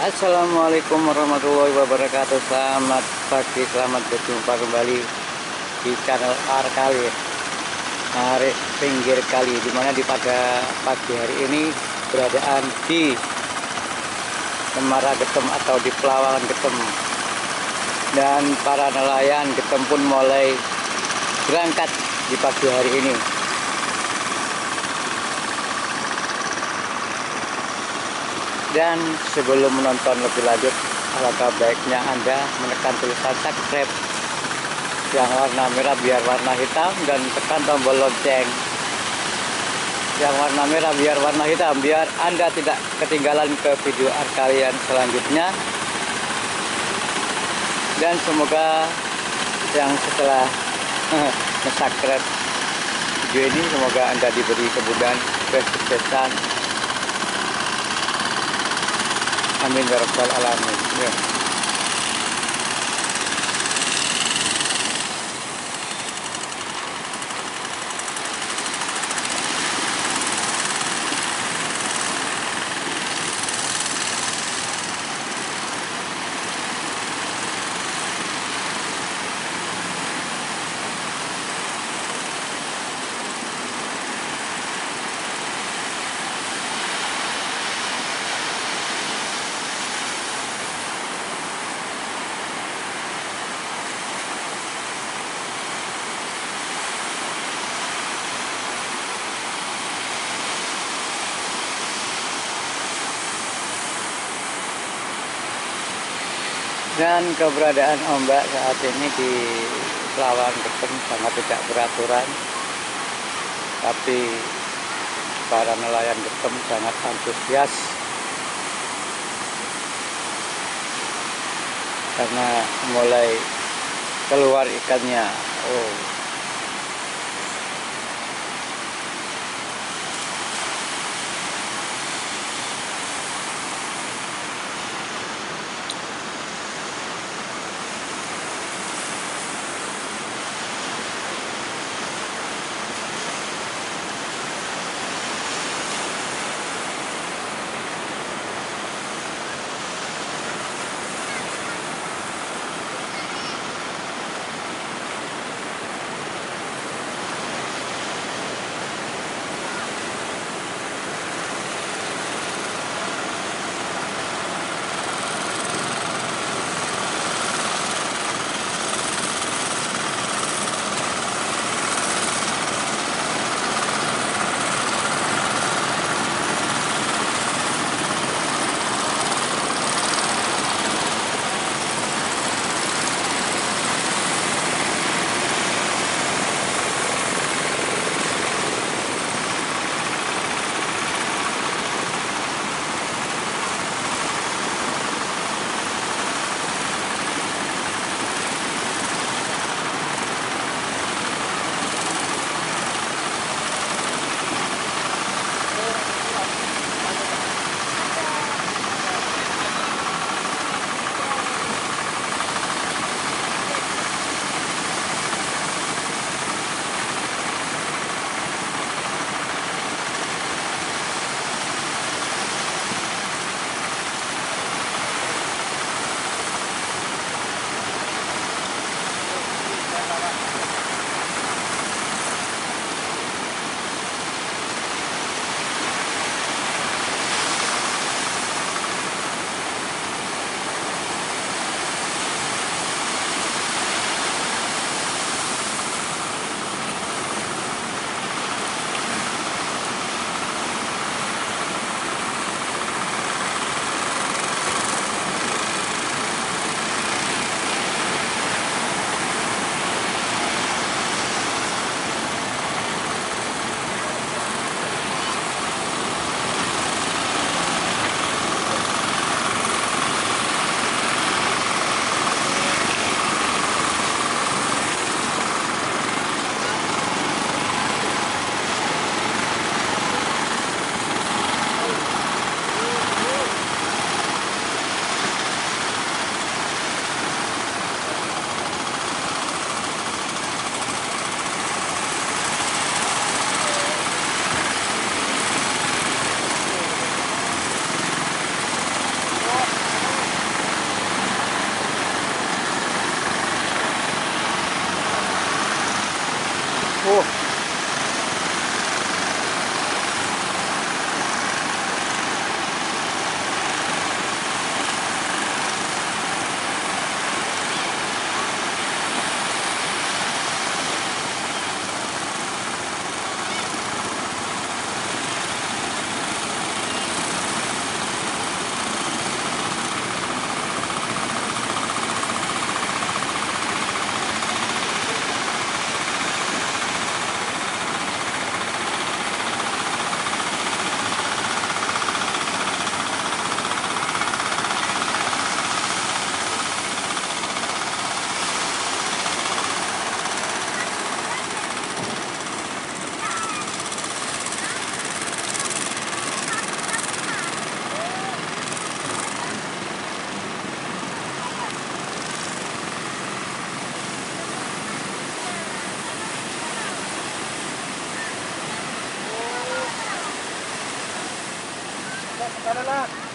Assalamualaikum warahmatullahi wabarakatuh. Selamat pagi, selamat berjumpa kembali di channel Arkali Narik pinggir kali Di mana di pada pagi hari ini beradaan di Temara Getem atau di Pelawangan Getem. Dan para nelayan Getem pun mulai berangkat di pagi hari ini Dan sebelum menonton lebih lanjut, alangkah baiknya Anda menekan tulisan subscribe yang warna merah biar warna hitam dan tekan tombol lonceng yang warna merah biar warna hitam biar Anda tidak ketinggalan ke video kalian selanjutnya. Dan semoga yang setelah subscribe video ini semoga Anda diberi kemudahan kesuksesan Amin ya rabbal alamin. Ya. Dan keberadaan ombak saat ini di Pelawan Ketem sangat tidak beraturan tapi para nelayan Ketem sangat antusias. Karena mulai keluar ikannya oh Vamos a